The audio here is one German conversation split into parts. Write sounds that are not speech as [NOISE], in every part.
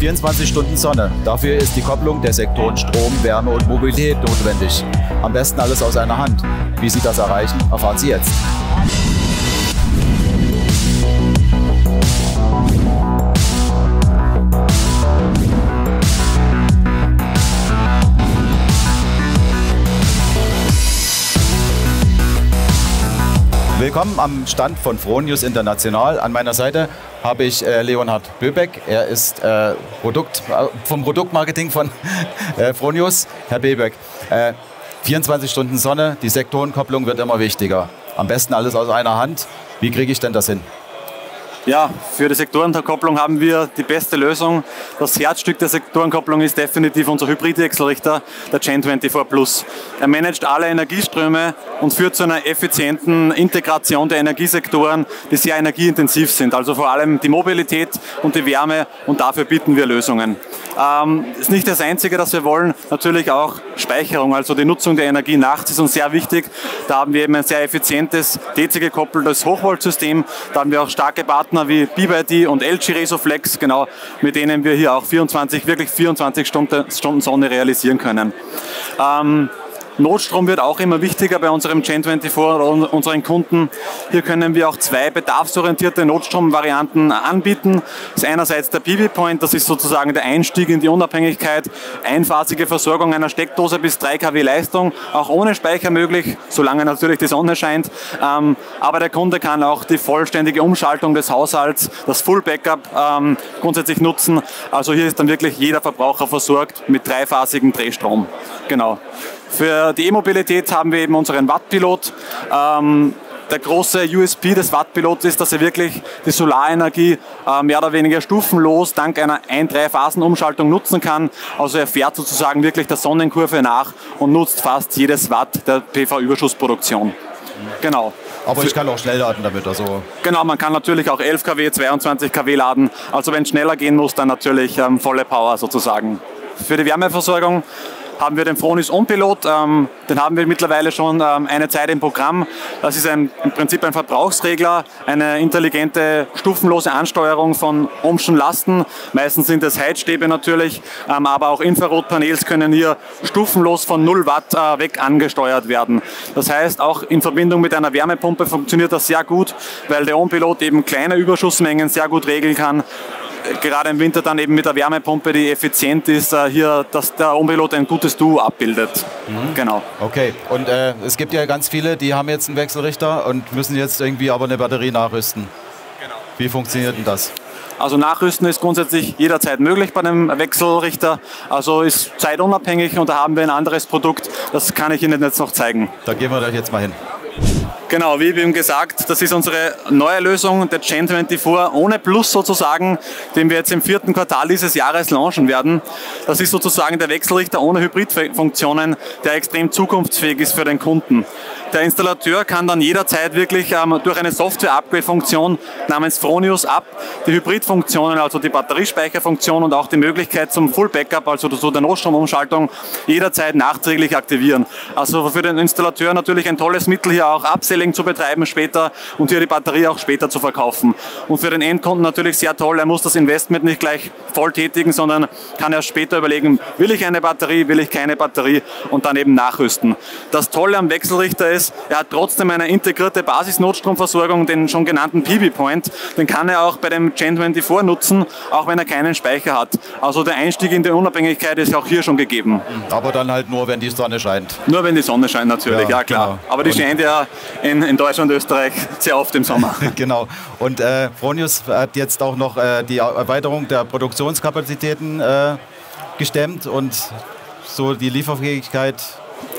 24 Stunden Sonne. Dafür ist die Kopplung der Sektoren Strom, Wärme und Mobilität notwendig. Am besten alles aus einer Hand. Wie Sie das erreichen, erfahren Sie jetzt. Willkommen am Stand von Fronius International. An meiner Seite habe ich äh, Leonhard Böbeck. Er ist äh, Produkt, äh, vom Produktmarketing von [LAUGHS] äh, Fronius. Herr Böbeck, 24 äh, Stunden Sonne, die Sektorenkopplung wird immer wichtiger. Am besten alles aus einer Hand. Wie kriege ich denn das hin? Ja, für die Sektorenkopplung haben wir die beste Lösung. Das Herzstück der Sektorenkopplung ist definitiv unser Hybridwechselrichter, der Gen 24 Plus. Er managt alle Energieströme und führt zu einer effizienten Integration der Energiesektoren, die sehr energieintensiv sind. Also vor allem die Mobilität und die Wärme und dafür bieten wir Lösungen. Ähm, ist nicht das Einzige, das wir wollen. Natürlich auch Speicherung, also die Nutzung der Energie nachts ist uns sehr wichtig. Da haben wir eben ein sehr effizientes DC gekoppeltes Hochvoltsystem. Da haben wir auch starke Partner wie BYD und LG Resoflex, genau, mit denen wir hier auch 24, wirklich 24 Stunden, Stunden Sonne realisieren können. Ähm, Notstrom wird auch immer wichtiger bei unserem Gen24 unseren Kunden. Hier können wir auch zwei bedarfsorientierte Notstromvarianten anbieten. Das ist einerseits der PV Point, das ist sozusagen der Einstieg in die Unabhängigkeit, einphasige Versorgung einer Steckdose bis 3 kW Leistung, auch ohne Speicher möglich, solange natürlich die Sonne scheint. Ähm, aber der Kunde kann auch die vollständige Umschaltung des Haushalts, das Full Backup ähm, grundsätzlich nutzen. Also hier ist dann wirklich jeder Verbraucher versorgt mit dreiphasigen Drehstrom. Genau. Für die E-Mobilität haben wir eben unseren Wattpilot. Ähm, der große USP des Wattpilots ist, dass er wirklich die Solarenergie äh, mehr oder weniger stufenlos dank einer Ein-Drei-Phasen-Umschaltung nutzen kann. Also er fährt sozusagen wirklich der Sonnenkurve nach und nutzt fast jedes Watt der PV-Überschussproduktion. Genau. Aber ich kann auch schnell laden damit. Also. Genau, man kann natürlich auch 11 kW, 22 kW laden. Also wenn es schneller gehen muss, dann natürlich ähm, volle Power sozusagen. Für die Wärmeversorgung haben wir den Fronis On-Pilot. Ähm, den haben wir mittlerweile schon ähm, eine Zeit im Programm. Das ist ein, im Prinzip ein Verbrauchsregler, eine intelligente, stufenlose Ansteuerung von Ohmschen Lasten. Meistens sind es Heizstäbe natürlich, ähm, aber auch Infrarotpanels können hier stufenlos von 0 Watt äh, weg angesteuert werden. Das heißt, auch in Verbindung mit einer Wärmepumpe funktioniert das sehr gut, weil der On-Pilot eben kleine Überschussmengen sehr gut regeln kann gerade im Winter dann eben mit der Wärmepumpe, die effizient ist, äh, hier, dass der Ompilot ein gutes Duo abbildet. Mhm. Genau. Okay, und äh, es gibt ja ganz viele, die haben jetzt einen Wechselrichter und müssen jetzt irgendwie aber eine Batterie nachrüsten. Genau. Wie funktioniert denn das? Also Nachrüsten ist grundsätzlich jederzeit möglich bei einem Wechselrichter. Also ist zeitunabhängig und da haben wir ein anderes Produkt. Das kann ich Ihnen jetzt noch zeigen. Da gehen wir da jetzt mal hin. Genau, wie eben gesagt, das ist unsere neue Lösung, der Gen 24 ohne Plus sozusagen, den wir jetzt im vierten Quartal dieses Jahres launchen werden. Das ist sozusagen der Wechselrichter ohne Hybridfunktionen, der extrem zukunftsfähig ist für den Kunden. Der Installateur kann dann jederzeit wirklich ähm, durch eine Software-Upgrade-Funktion namens Fronius Up die Hybridfunktionen, also die Batteriespeicherfunktion und auch die Möglichkeit zum Full-Backup, also zu der Notstromumschaltung, jederzeit nachträglich aktivieren. Also für den Installateur natürlich ein tolles Mittel, hier auch Upselling zu betreiben später und hier die Batterie auch später zu verkaufen. Und für den Endkunden natürlich sehr toll, er muss das Investment nicht gleich voll tätigen, sondern kann erst später überlegen, will ich eine Batterie, will ich keine Batterie und dann eben nachrüsten. Das Tolle am Wechselrichter ist, er hat trotzdem eine integrierte Basisnotstromversorgung, den schon genannten PV Point. Den kann er auch bei dem Gen 24 nutzen, auch wenn er keinen Speicher hat. Also der Einstieg in die Unabhängigkeit ist auch hier schon gegeben. Aber dann halt nur, wenn die Sonne scheint. Nur wenn die Sonne scheint natürlich, ja, ja klar. Genau. Aber die und scheint ja in, in Deutschland und Österreich sehr oft im Sommer. [LAUGHS] genau. Und äh, Fronius hat jetzt auch noch äh, die Erweiterung der Produktionskapazitäten äh, gestemmt und so die Lieferfähigkeit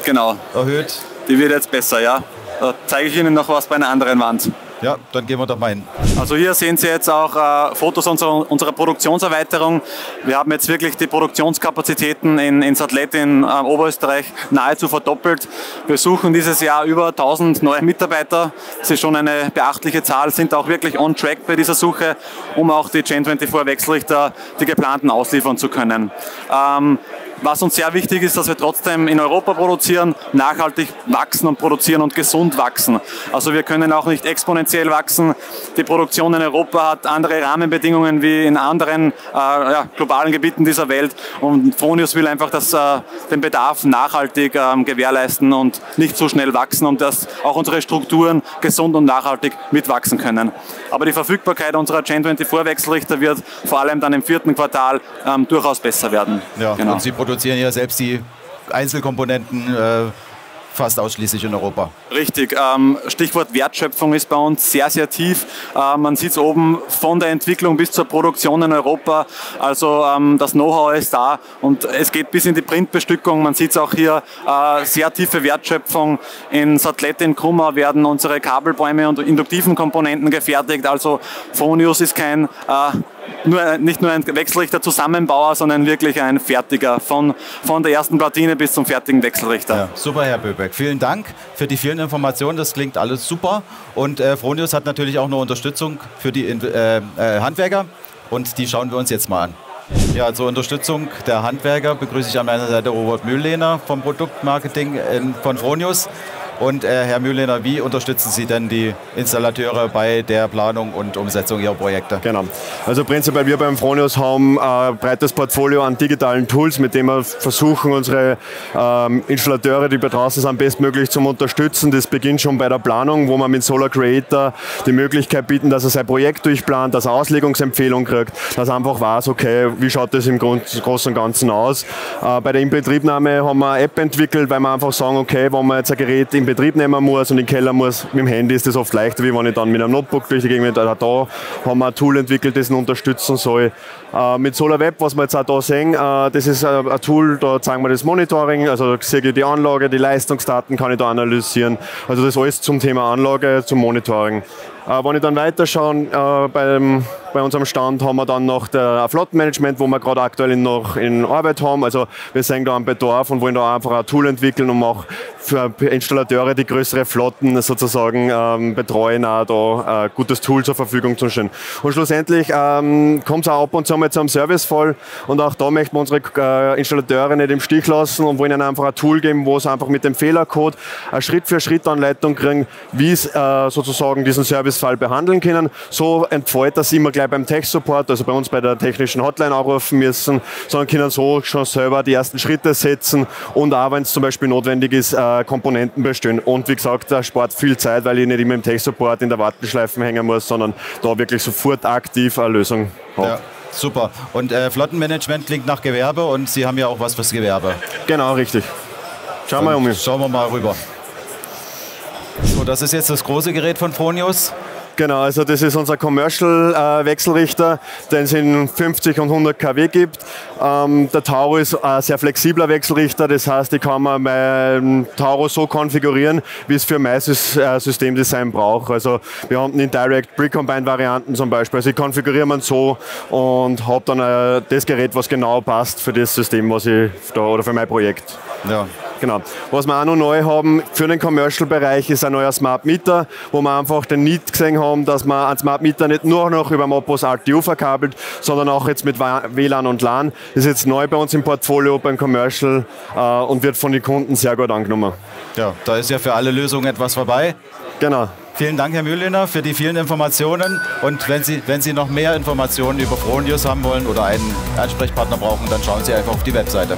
genau. erhöht. Die wird jetzt besser, ja. Da zeige ich Ihnen noch was bei einer anderen Wand. Ja, dann gehen wir doch mal hin. Also hier sehen Sie jetzt auch äh, Fotos unserer, unserer, Produktionserweiterung. Wir haben jetzt wirklich die Produktionskapazitäten in, in Satlet in äh, Oberösterreich nahezu verdoppelt. Wir suchen dieses Jahr über 1000 neue Mitarbeiter. Das ist schon eine beachtliche Zahl, sind auch wirklich on track bei dieser Suche, um auch die Gen 24 Wechselrichter die geplanten ausliefern zu können. Ähm, Was uns sehr wichtig ist, dass wir trotzdem in Europa produzieren, nachhaltig wachsen und produzieren und gesund wachsen. Also wir können auch nicht exponentiell wachsen. Die Produktion in Europa hat andere Rahmenbedingungen wie in anderen äh, ja, globalen Gebieten dieser Welt und Fronius will einfach das, äh, den Bedarf nachhaltig äh, gewährleisten und nicht so schnell wachsen und dass auch unsere Strukturen gesund und nachhaltig mitwachsen können. Aber die Verfügbarkeit unserer Chain 24 Wechselrichter wird vor allem dann im vierten Quartal ähm, durchaus besser werden. Ja, genau. und Sie produzieren ja selbst die Einzelkomponenten. Äh fast ausschließlich in Europa. Richtig. Ähm, Stichwort Wertschöpfung ist bei uns sehr, sehr tief. Äh, man sieht es oben von der Entwicklung bis zur Produktion in Europa. Also ähm, das Know-how ist da und es geht bis in die Printbestückung. Man sieht es auch hier, äh, sehr tiefe Wertschöpfung. In Satellite in Kummer werden unsere Kabelbäume und induktiven Komponenten gefertigt. Also Phonius ist kein äh, nur, nicht nur ein Wechselrichter Zusammenbauer, sondern wirklich ein Fertiger von, von der ersten Platine bis zum fertigen Wechselrichter. Ja, super, Herr Böbeck. Vielen Dank für die vielen Informationen. Das klingt alles super. Und äh, Fronius hat natürlich auch eine Unterstützung für die äh, äh, Handwerker und die schauen wir uns jetzt mal an. Ja, zur Unterstützung der Handwerker begrüße ich an meiner Seite Robert Mühllehner vom Produktmarketing von Fronius. Und äh, Herr Mühliner, wie unterstützen Sie denn die Installateure bei der Planung und Umsetzung Ihrer Projekte? Genau. Also prinzipiell wir beim Fronius haben ein breites Portfolio an digitalen Tools, mit dem wir versuchen, unsere ähm, Installateure, die bei draußen sind, bestmöglich zu unterstützen. Das beginnt schon bei der Planung, wo man mit Solar Creator die Möglichkeit bieten, dass er sein Projekt durchplant, dass er Auslegungsempfehlungen kriegt, dass er einfach weiß, okay, wie schaut das im Großen und Ganzen aus. Äh, bei der Inbetriebnahme haben wir eine App entwickelt, weil wir einfach sagen, okay, wenn man jetzt ein Gerät in Betrieb nehmen muss und in den Keller muss, mit dem Handy ist das oft leichter, wie wenn ich dann mit einem Notebook durch die Gegend Da haben wir ein Tool entwickelt, das ihn unterstützen soll. Äh, mit SolarWeb, was wir jetzt auch da sehen, äh, das ist ein, ein, Tool, da zeigen wir das Monitoring, also sehe ich die Anlage, die Leistungsdaten kann ich da analysieren. Also das alles zum Thema Anlage, zum Monitoring. Äh, wenn ich dann weiterschaue, äh, beim, bei unserem Stand haben wir dann noch der Flottenmanagement, wo wir gerade aktuell noch in Arbeit haben. Also wir sehen da einen Bedarf und wollen da einfach ein Tool entwickeln, um auch für Installateure, die größere Flotten sozusagen ähm, betreuen, auch da ein gutes Tool zur Verfügung zu stellen. Und schlussendlich ähm, kommt es auch ab und zu zu einem Servicefall und auch da möchten wir unsere äh, Installateure nicht im Stich lassen und wollen ihnen einfach ein Tool geben, wo sie einfach mit dem Fehlercode eine Schritt-für-Schritt-Anleitung kriegen, wie es äh, sozusagen diesen Servicefall behandeln können. So entfällt das immer gleich beim Tech-Support, also bei uns bei der technischen Hotline anrufen müssen, sondern können so schon selber die ersten Schritte setzen und auch, wenn es zum Beispiel notwendig ist, äh, Komponenten bestellen. Und wie gesagt, der spart viel Zeit, weil ich nicht immer im Tech-Support in der Warteschleife hängen muss, sondern da wirklich sofort aktiv eine Lösung habe. Ja. Super. Und äh, Flottenmanagement klingt nach Gewerbe und Sie haben ja auch was fürs Gewerbe. Genau, richtig. Schauen wir um. Schauen wir mal rüber. So, das ist jetzt das große Gerät von Fronius. Genau, also das ist unser Commercial-Wechselrichter, den es in 50 und 100 kW gibt. Ähm, der Tauro ist ein sehr flexibler Wechselrichter, das heißt, ich kann mein ähm, Tauro so konfigurieren, wie es für mein äh, Systemdesign braucht. Also wir haben in Direct Pre-Combined Varianten zum Beispiel. Also ich konfiguriere man so und habe dann äh, das Gerät, was genau passt für das System, was ich da oder für mein Projekt. Ja. Genau. Was wir auch noch neu haben für den Commercial-Bereich ist ein neuer Smart Meter, wo wir einfach den Need gesehen haben, dass man ein Smart Meter nicht nur noch über Mopos RTU verkabelt, sondern auch jetzt mit WLAN und LAN. Das ist jetzt neu bei uns im Portfolio beim Commercial äh, und wird von den Kunden sehr gut angenommen. Ja, da ist ja für alle Lösungen etwas vorbei. Genau. Vielen Dank, Herr Mühliner, für die vielen Informationen. Und wenn Sie, wenn Sie noch mehr Informationen über Fronius haben wollen oder einen Ansprechpartner brauchen, dann schauen Sie einfach auf die Webseite.